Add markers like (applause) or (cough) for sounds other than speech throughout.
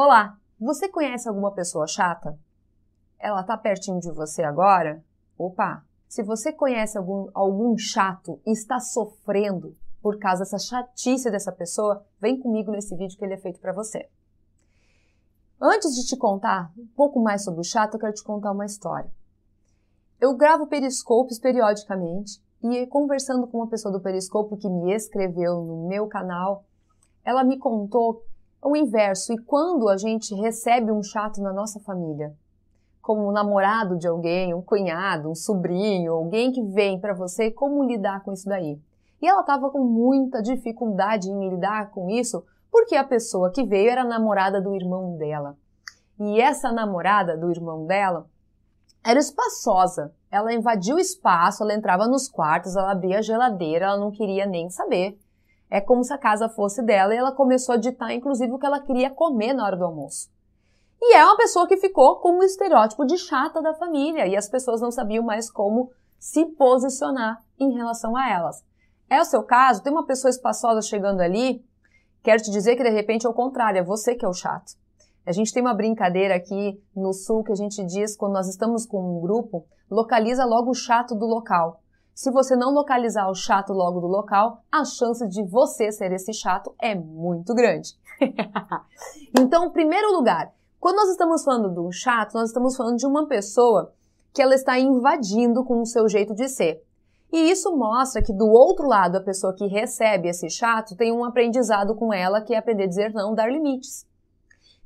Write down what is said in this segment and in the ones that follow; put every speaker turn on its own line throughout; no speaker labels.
Olá, você conhece alguma pessoa chata? Ela tá pertinho de você agora? Opa! Se você conhece algum, algum chato e está sofrendo por causa dessa chatice dessa pessoa, vem comigo nesse vídeo que ele é feito para você. Antes de te contar um pouco mais sobre o chato, eu quero te contar uma história. Eu gravo periscopes periodicamente e conversando com uma pessoa do Periscope que me escreveu no meu canal, ela me contou o inverso. E quando a gente recebe um chato na nossa família, como um namorado de alguém, um cunhado, um sobrinho, alguém que vem para você, como lidar com isso daí? E ela estava com muita dificuldade em lidar com isso, porque a pessoa que veio era namorada do irmão dela. E essa namorada do irmão dela era espaçosa. Ela invadiu o espaço, ela entrava nos quartos, ela abria a geladeira, ela não queria nem saber. É como se a casa fosse dela e ela começou a ditar, inclusive, o que ela queria comer na hora do almoço. E é uma pessoa que ficou como o estereótipo de chata da família e as pessoas não sabiam mais como se posicionar em relação a elas. É o seu caso? Tem uma pessoa espaçosa chegando ali? Quero te dizer que de repente é o contrário, é você que é o chato. A gente tem uma brincadeira aqui no sul que a gente diz quando nós estamos com um grupo, localiza logo o chato do local. Se você não localizar o chato logo do local, a chance de você ser esse chato é muito grande. (laughs) então, em primeiro lugar, quando nós estamos falando de um chato, nós estamos falando de uma pessoa que ela está invadindo com o seu jeito de ser. E isso mostra que do outro lado, a pessoa que recebe esse chato tem um aprendizado com ela que é aprender a dizer não, dar limites.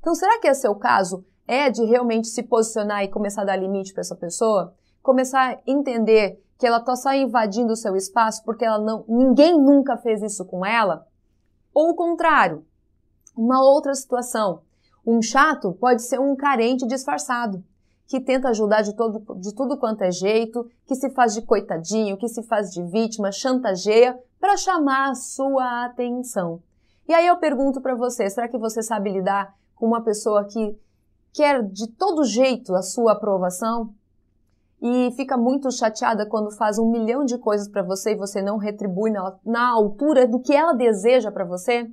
Então, será que esse é o caso? É de realmente se posicionar e começar a dar limite para essa pessoa? Começar a entender que ela está só invadindo o seu espaço porque ela não, ninguém nunca fez isso com ela? Ou o contrário, uma outra situação. Um chato pode ser um carente disfarçado, que tenta ajudar de, todo, de tudo quanto é jeito, que se faz de coitadinho, que se faz de vítima, chantageia para chamar a sua atenção. E aí eu pergunto para você, será que você sabe lidar com uma pessoa que quer de todo jeito a sua aprovação e fica muito chateada quando faz um milhão de coisas para você e você não retribui na, na altura do que ela deseja para você?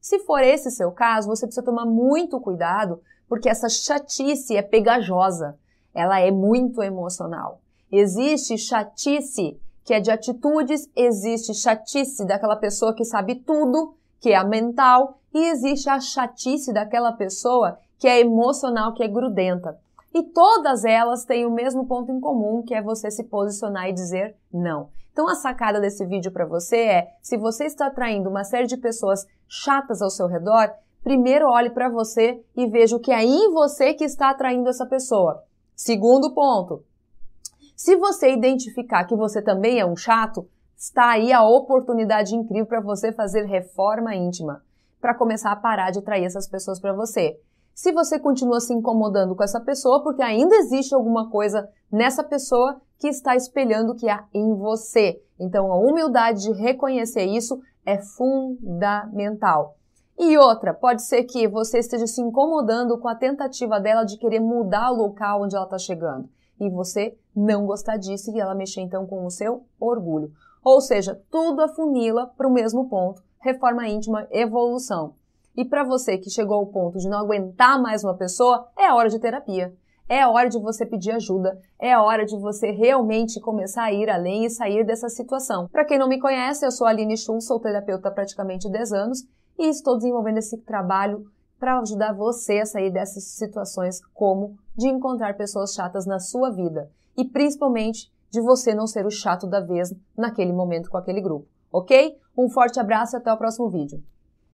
Se for esse seu caso, você precisa tomar muito cuidado, porque essa chatice é pegajosa, ela é muito emocional. Existe chatice que é de atitudes, existe chatice daquela pessoa que sabe tudo, que é a mental, e existe a chatice daquela pessoa que é emocional, que é grudenta. E todas elas têm o mesmo ponto em comum, que é você se posicionar e dizer não. Então a sacada desse vídeo para você é, se você está atraindo uma série de pessoas chatas ao seu redor, primeiro olhe para você e veja o que é em você que está atraindo essa pessoa. Segundo ponto, se você identificar que você também é um chato, está aí a oportunidade incrível para você fazer reforma íntima para começar a parar de atrair essas pessoas para você. Se você continua se incomodando com essa pessoa, porque ainda existe alguma coisa nessa pessoa que está espelhando o que há em você. Então, a humildade de reconhecer isso é fundamental. E outra, pode ser que você esteja se incomodando com a tentativa dela de querer mudar o local onde ela está chegando. E você não gostar disso e ela mexer então com o seu orgulho. Ou seja, tudo afunila para o mesmo ponto reforma íntima, evolução. E para você que chegou ao ponto de não aguentar mais uma pessoa, é hora de terapia. É hora de você pedir ajuda, é hora de você realmente começar a ir além e sair dessa situação. Para quem não me conhece, eu sou a Aline Schultz, sou terapeuta há praticamente 10 anos e estou desenvolvendo esse trabalho para ajudar você a sair dessas situações como de encontrar pessoas chatas na sua vida e principalmente de você não ser o chato da vez naquele momento com aquele grupo ok? Um forte abraço e até o próximo vídeo.